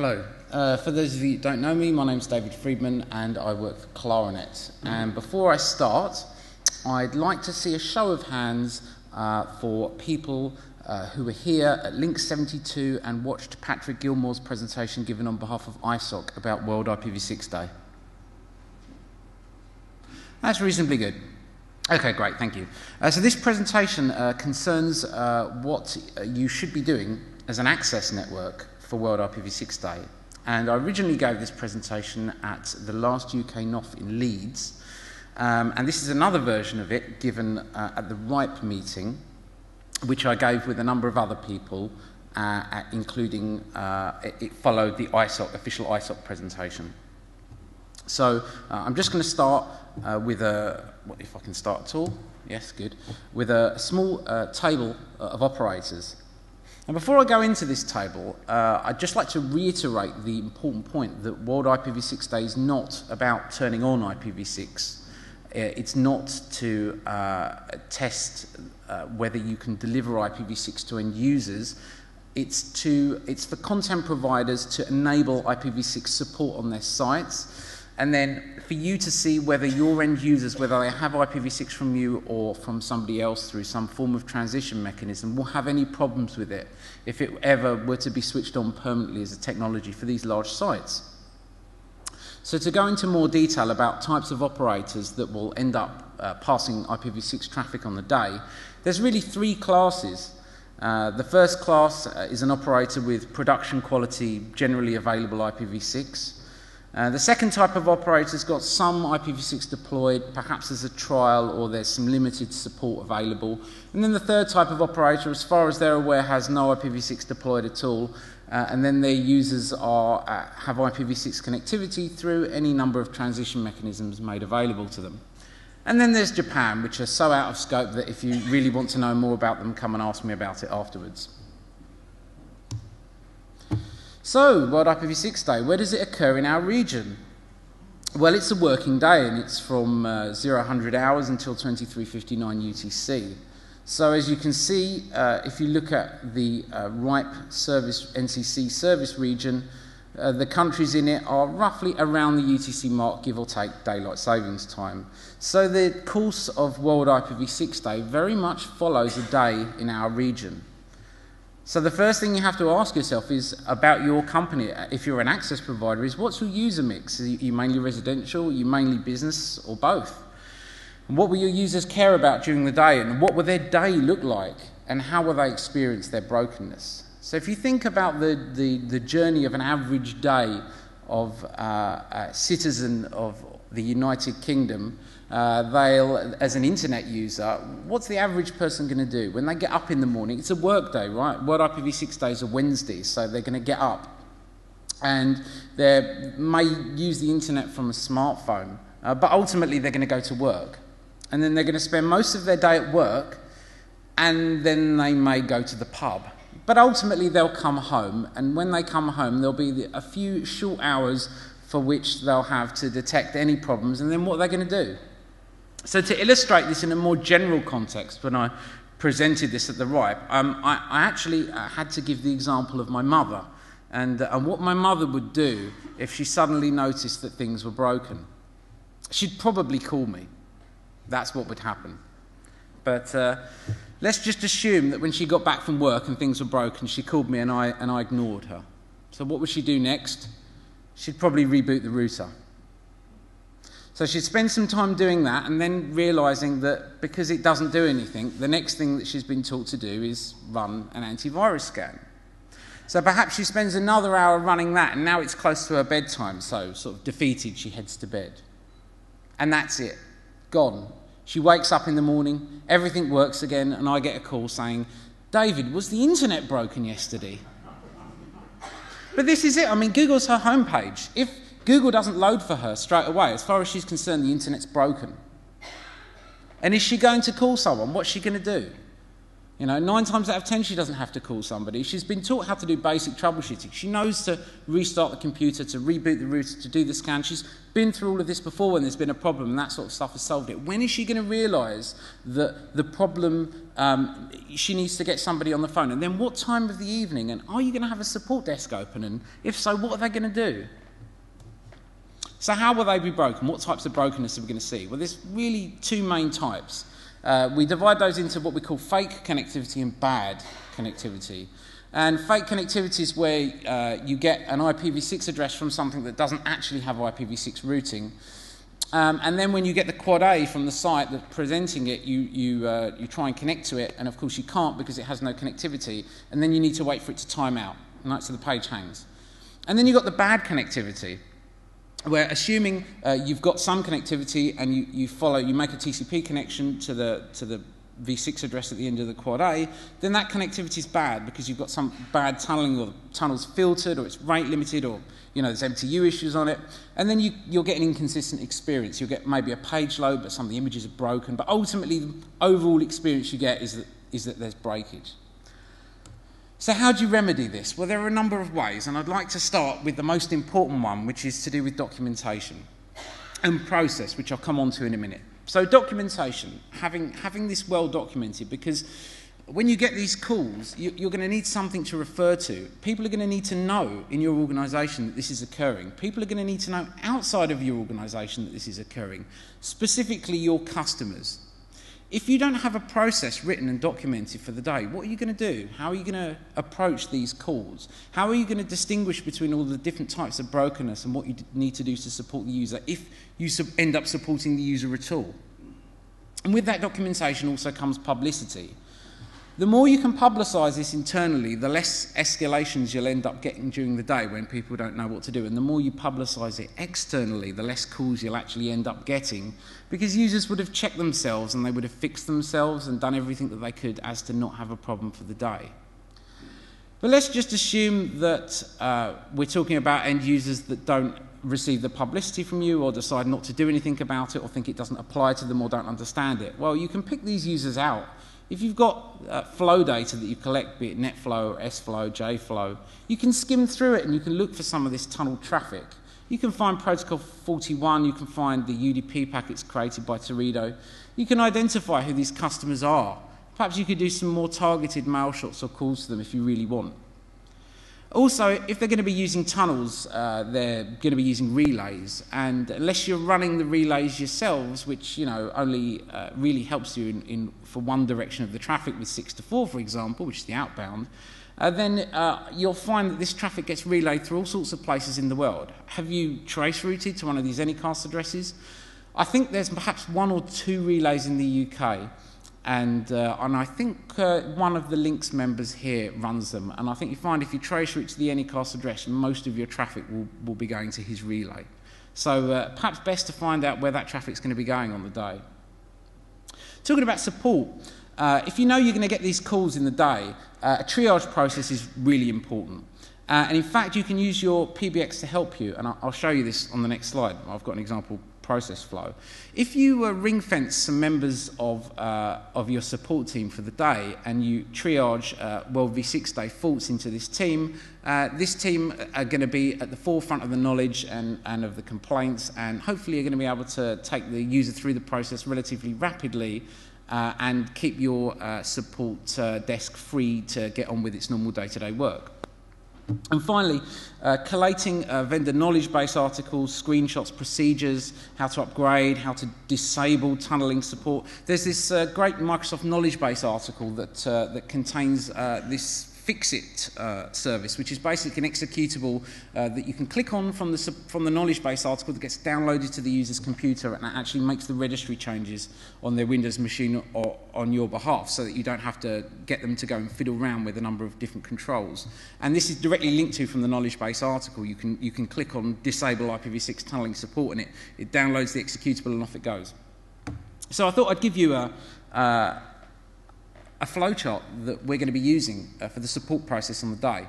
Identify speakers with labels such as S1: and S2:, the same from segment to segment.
S1: Hello. Uh, for those of you who don't know me, my name's David Freedman and I work for Claranet. And before I start, I'd like to see a show of hands uh, for people uh, who were here at LINX 72 and watched Patrick Gilmore's presentation given on behalf of ISOC about World IPv6 Day. That's reasonably good. Okay, great, thank you. Uh, so this presentation uh, concerns uh, what you should be doing as an access network for World IPv6 Day. And I originally gave this presentation at the last UK NOF in Leeds. Um, and this is another version of it given uh, at the RIPE meeting, which I gave with a number of other people, uh, including, uh, it, it, followed the ISOC, official ISOC presentation. So uh, I'm just going to start uh, with a, what if I can start at all? Yes, good. With a small uh, table of operators and before I go into this table, uh, I'd just like to reiterate the important point that World IPv6 Day is not about turning on IPv6. Uh, it's not to uh, test uh, whether you can deliver IPv6 to end users. It's, to, it's for content providers to enable IPv6 support on their sites and then for you to see whether your end users, whether they have IPv6 from you or from somebody else through some form of transition mechanism, will have any problems with it if it ever were to be switched on permanently as a technology for these large sites. So to go into more detail about types of operators that will end up uh, passing IPv6 traffic on the day, there's really three classes. Uh, the first class uh, is an operator with production quality generally available IPv6. Uh, the second type of operator has got some IPv6 deployed, perhaps as a trial or there's some limited support available. And then the third type of operator, as far as they're aware, has no IPv6 deployed at all. Uh, and then their users are, uh, have IPv6 connectivity through any number of transition mechanisms made available to them. And then there's Japan, which are so out of scope that if you really want to know more about them, come and ask me about it afterwards. So, World IPv6 Day, where does it occur in our region? Well, it's a working day and it's from uh, 0100 hours until 23.59 UTC. So as you can see, uh, if you look at the uh, RIPE service, NCC service region, uh, the countries in it are roughly around the UTC mark, give or take daylight savings time. So the course of World IPv6 Day very much follows a day in our region. So the first thing you have to ask yourself is about your company. If you're an access provider, is what's your user mix? Are you mainly residential? Are you mainly business, or both? And what will your users care about during the day, and what will their day look like, and how will they experience their brokenness? So if you think about the, the, the journey of an average day of uh, a citizen of the United Kingdom, uh, they'll, as an internet user, what's the average person going to do? When they get up in the morning, it's a work day, right? World IPv6 days are Wednesdays, so they're going to get up and they may use the internet from a smartphone, uh, but ultimately they're going to go to work. And then they're going to spend most of their day at work, and then they may go to the pub. But ultimately they'll come home, and when they come home, there'll be a few short hours for which they'll have to detect any problems, and then what are they going to do? So, to illustrate this in a more general context, when I presented this at the RIPE, um, I, I, actually uh, had to give the example of my mother and, uh, and what my mother would do if she suddenly noticed that things were broken. She'd probably call me. That's what would happen. But uh, let's just assume that when she got back from work and things were broken, she called me and I, and I ignored her. So, what would she do next? She'd probably reboot the router. So she spends some time doing that and then realizing that because it doesn't do anything, the next thing that she's been taught to do is run an antivirus scan. So perhaps she spends another hour running that, and now it's close to her bedtime, so sort of defeated, she heads to bed. And that's it. Gone. She wakes up in the morning, everything works again, and I get a call saying, David, was the internet broken yesterday? But this is it. I mean, Google's her homepage. If Google doesn't load for her straight away. As far as she's concerned, the internet's broken. And is she going to call someone? What's she going to do? You know, nine times out of ten, she doesn't have to call somebody. She's been taught how to do basic troubleshooting. She knows to restart the computer, to reboot the router, to do the scan. She's been through all of this before when there's been a problem, and that sort of stuff has solved it. When is she going to realise that the problem, um, she needs to get somebody on the phone? And then what time of the evening? And are you going to have a support desk open? And if so, what are they going to do? So, how will they be broken? What types of brokenness are we going to see? Well, there's really two main types. Uh, we divide those into what we call fake connectivity and bad connectivity. And fake connectivity is where uh, you get an IPv6 address from something that doesn't actually have IPv6 routing. Um, and then when you get the quad A from the site that's presenting it, you, you, uh, you try and connect to it, and of course you can't because it has no connectivity, and then you need to wait for it to time out, right, so the page hangs. And then you've got the bad connectivity where assuming uh, you've got some connectivity and you, you follow, you make a TCP connection to the, to the v6 address at the end of the quad A, then that connectivity is bad because you've got some bad tunneling or the tunnel's filtered or it's rate limited or you know, there's MTU issues on it. And then you, you'll get an inconsistent experience. You'll get maybe a page load, but some of the images are broken. But ultimately, the overall experience you get is that, is that there's breakage. So, how do you remedy this? Well, there are a number of ways, and I'd like to start with the most important one, which is to do with documentation and process, which I'll come on to in a minute. So, documentation, having, having this well documented, because when you get these calls, you, you're going to need something to refer to. People are going to need to know in your organisation that this is occurring. People are going to need to know outside of your organisation that this is occurring, specifically your customers. If you don't have a process written and documented for the day, what are you going to do? How are you going to approach these calls? How are you going to distinguish between all the different types of brokenness and what you need to do to support the user if you end up supporting the user at all? And with that documentation also comes publicity. The more you can publicise this internally, the less escalations you'll end up getting during the day when people don't know what to do. And the more you publicise it externally, the less calls you'll actually end up getting because users would have checked themselves and they would have fixed themselves and done everything that they could as to not have a problem for the day. But let's just assume that uh, we're talking about end users that don't receive the publicity from you or decide not to do anything about it or think it doesn't apply to them or don't understand it. Well, you can pick these users out if you've got uh, flow data that you collect, be it NetFlow, SFlow, JFlow, you can skim through it and you can look for some of this tunnel traffic. You can find Protocol 41, you can find the UDP packets created by Teredo. You can identify who these customers are. Perhaps you could do some more targeted mail shots or calls to them if you really want. Also, if they're going to be using tunnels, uh, they're going to be using relays, and unless you're running the relays yourselves, which you know only uh, really helps you in, in, for one direction of the traffic with six to four, for example, which is the outbound, uh, then uh, you'll find that this traffic gets relayed through all sorts of places in the world. Have you trace routed to one of these Anycast addresses? I think there's perhaps one or two relays in the UK and, uh, and I think uh, one of the LINX members here runs them. And I think you find if you trace route to the Anycast address, most of your traffic will, will be going to his relay. So uh, perhaps best to find out where that traffic's going to be going on the day. Talking about support, uh, if you know you're going to get these calls in the day, uh, a triage process is really important. Uh, and in fact, you can use your PBX to help you. And I'll, I'll show you this on the next slide. I've got an example process flow. If you uh, ring fence some members of, uh, of your support team for the day and you triage uh, World v6 day faults into this team, uh, this team are going to be at the forefront of the knowledge and, and of the complaints and hopefully are going to be able to take the user through the process relatively rapidly uh, and keep your uh, support uh, desk free to get on with its normal day-to-day -day work. And finally, uh, collating uh, vendor knowledge base articles, screenshots, procedures, how to upgrade, how to disable tunneling support. There's this uh, great Microsoft knowledge base article that, uh, that contains uh, this Fixit uh, service, which is basically an executable uh, that you can click on from the, from the knowledge base article that gets downloaded to the user's computer and actually makes the registry changes on their Windows machine or on your behalf so that you don't have to get them to go and fiddle around with a number of different controls. And this is directly linked to from the knowledge base article. You can, you can click on disable IPv6 tunneling support and it, it downloads the executable and off it goes. So I thought I'd give you a, uh, a flowchart that we're going to be using uh, for the support process on the day.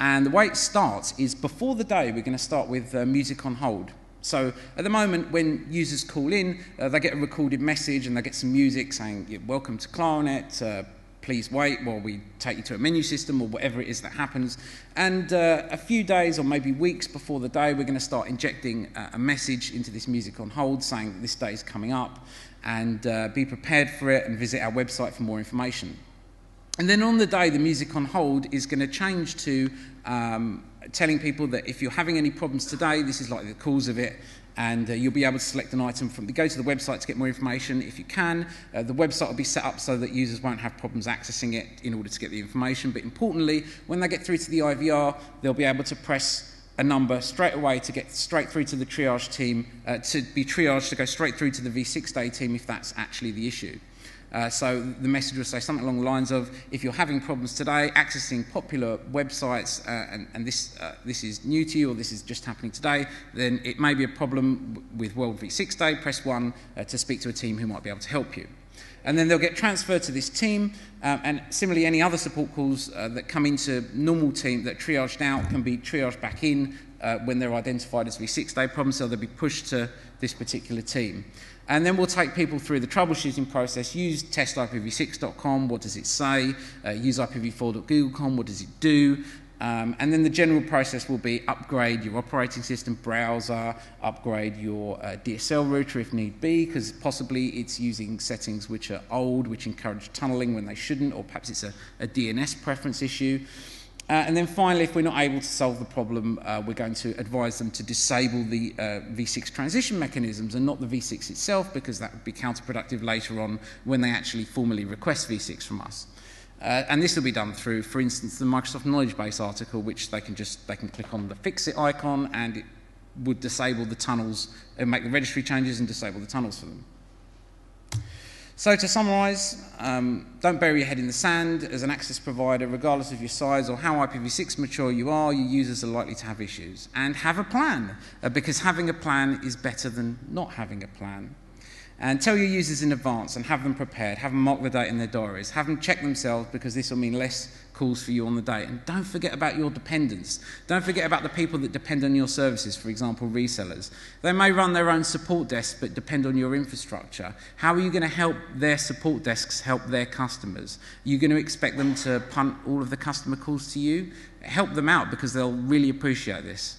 S1: And the way it starts is before the day, we're going to start with uh, music on hold. So at the moment, when users call in, uh, they get a recorded message and they get some music saying, welcome to Claranet, uh, please wait while we take you to a menu system or whatever it is that happens. And uh, a few days or maybe weeks before the day, we're going to start injecting uh, a message into this music on hold saying that this day is coming up and uh, be prepared for it and visit our website for more information. And then on the day, the music on hold is going to change to um, telling people that if you're having any problems today, this is like the cause of it, and uh, you'll be able to select an item from go to the website to get more information if you can. Uh, the website will be set up so that users won't have problems accessing it in order to get the information. But importantly when they get through to the IVR they'll be able to press a number straight away to get straight through to the triage team uh, to be triaged to go straight through to the V6 day team if that's actually the issue. Uh, so the message will say something along the lines of, if you're having problems today accessing popular websites uh, and, and this, uh, this is new to you or this is just happening today, then it may be a problem with World V6 Day. Press 1 uh, to speak to a team who might be able to help you. And then they'll get transferred to this team, um, and similarly, any other support calls uh, that come into normal team that triaged out can be triaged back in uh, when they're identified as V6 day problems, so they'll be pushed to this particular team. And then we'll take people through the troubleshooting process. Use testipv6.com, what does it say? Uh, use ipv4.google.com, what does it do? Um, and then the general process will be upgrade your operating system browser, upgrade your uh, DSL router if need be, because possibly it's using settings which are old, which encourage tunneling when they shouldn't, or perhaps it's a, a DNS preference issue. Uh, and then finally, if we're not able to solve the problem, uh, we're going to advise them to disable the uh, V6 transition mechanisms and not the V6 itself, because that would be counterproductive later on when they actually formally request V6 from us. Uh, and this will be done through, for instance, the Microsoft Knowledge Base article, which they can just they can click on the fix it icon, and it would disable the tunnels and make the registry changes and disable the tunnels for them. So to summarise, um, don't bury your head in the sand. As an access provider, regardless of your size or how IPv6 mature you are, your users are likely to have issues. And have a plan, uh, because having a plan is better than not having a plan. And tell your users in advance and have them prepared. Have them mark the date in their diaries. Have them check themselves because this will mean less calls for you on the day. And don't forget about your dependents. Don't forget about the people that depend on your services, for example, resellers. They may run their own support desks but depend on your infrastructure. How are you going to help their support desks help their customers? Are you going to expect them to punt all of the customer calls to you? Help them out because they'll really appreciate this.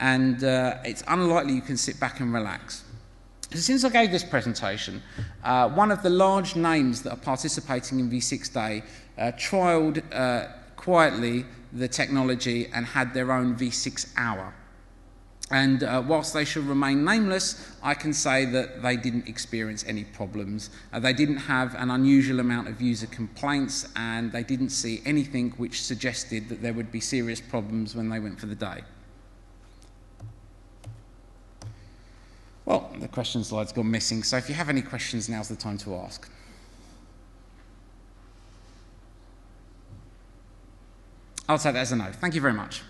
S1: And uh, it's unlikely you can sit back and relax. Since I gave this presentation, uh, one of the large names that are participating in V6 Day uh, trialled uh, quietly the technology and had their own V6 hour. And uh, whilst they should remain nameless, I can say that they didn't experience any problems. Uh, they didn't have an unusual amount of user complaints, and they didn't see anything which suggested that there would be serious problems when they went for the day. Well, the question slide's gone missing, so if you have any questions, now's the time to ask. I'll take that as a no. Thank you very much.